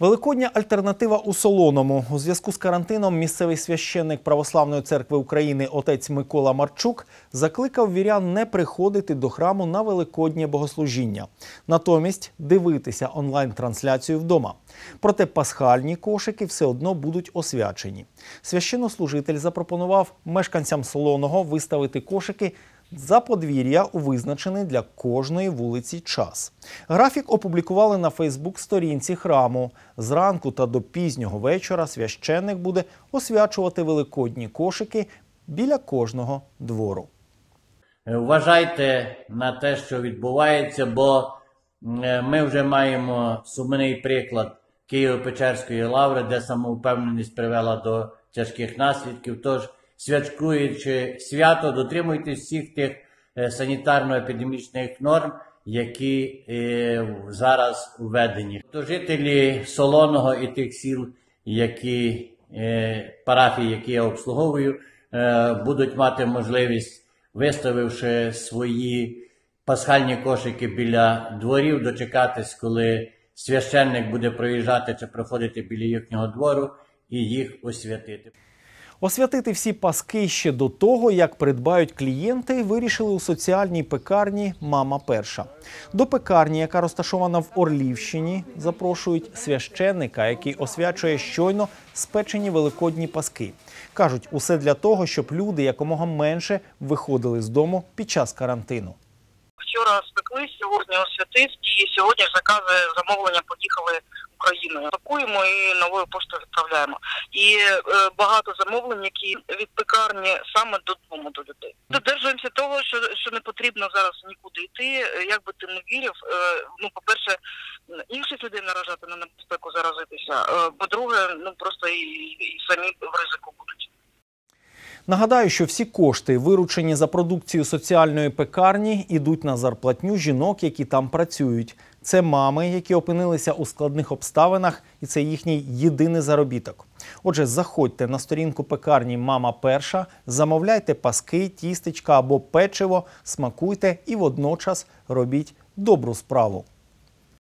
Великодня альтернатива у Солоному. У зв'язку з карантином місцевий священник Православної церкви України отець Микола Марчук закликав вірян не приходити до храму на великоднє богослужіння, натомість дивитися онлайн-трансляцію вдома. Проте пасхальні кошики все одно будуть освячені. Священнослужитель запропонував мешканцям Солоного виставити кошики за подвір'я у визначений для кожної вулиці час. Графік опублікували на Фейсбук-сторінці храму. Зранку та до пізнього вечора священник буде освячувати великодні кошики біля кожного двору. Вважайте на те, що відбувається, бо е, ми вже маємо сумний приклад Києво-Печерської лаври, де самовпевненість привела до тяжких наслідків. Тож, святкуючи свято, дотримуйтесь всіх тих е, санітарно-епідемічних норм, які е, зараз введені. То жителі Солоного і тих сіл, які е, парафії, які я обслуговую, будуть мати можливість, виставивши свої пасхальні кошики біля дворів, дочекатись, коли священник буде проїжджати чи проходити біля їхнього двору і їх освятити. Освятити всі паски ще до того, як придбають клієнти, вирішили у соціальній пекарні Мама Перша. До пекарні, яка розташована в Орлівщині, запрошують священника, який освячує щойно спечені великодні паски. Кажуть, усе для того, щоб люди якомога менше виходили з дому під час карантину. Вчора спекли, сьогодні освятив, і сьогодні закази замовлення поїхали Україною. Пакуємо і новою поштою відправляємо. І е, багато замовлень, які від пекарні саме додому до людей. Додержуємося того, що, що не потрібно зараз нікуди йти. Як би ти не вірив, е, ну по-перше, інших людей наражати на небезпеку заразитися. Е, по-друге, ну просто і, і самі в ризику. Нагадаю, що всі кошти, виручені за продукцію соціальної пекарні, ідуть на зарплатню жінок, які там працюють. Це мами, які опинилися у складних обставинах, і це їхній єдиний заробіток. Отже, заходьте на сторінку пекарні Мама Перша, замовляйте паски, тістечка або печиво, смакуйте і водночас робіть добру справу.